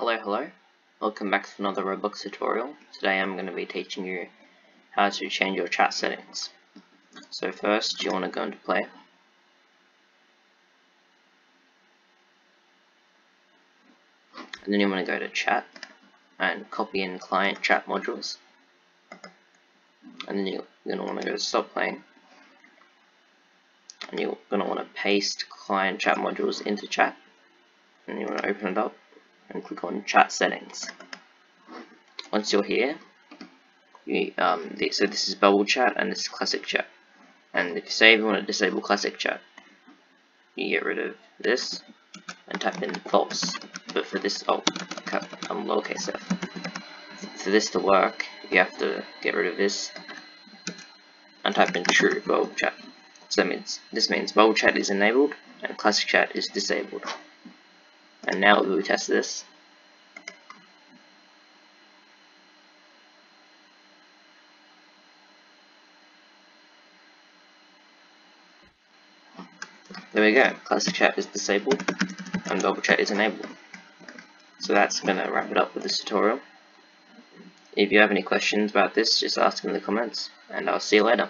Hello, hello. Welcome back to another Roblox tutorial. Today I'm going to be teaching you how to change your chat settings. So first, you want to go into play. And then you want to go to chat and copy in client chat modules. And then you're going to want to go to stop playing. And you're going to want to paste client chat modules into chat. And you want to open it up and click on chat settings. Once you're here, you, um, the, so this is bubble chat and this is classic chat. And if you say you want to disable classic chat, you get rid of this and type in false. But for this, oh, I'm lowercase f. For this to work, you have to get rid of this and type in true bubble chat. So that means this means bubble chat is enabled and classic chat is disabled. And now we will test this. There we go, classic chat is disabled and bubble chat is enabled. So that's going to wrap it up with this tutorial. If you have any questions about this, just ask in the comments, and I'll see you later.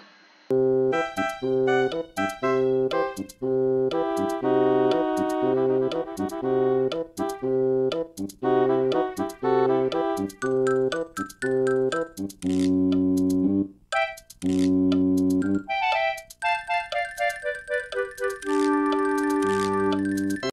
Mm-hmm.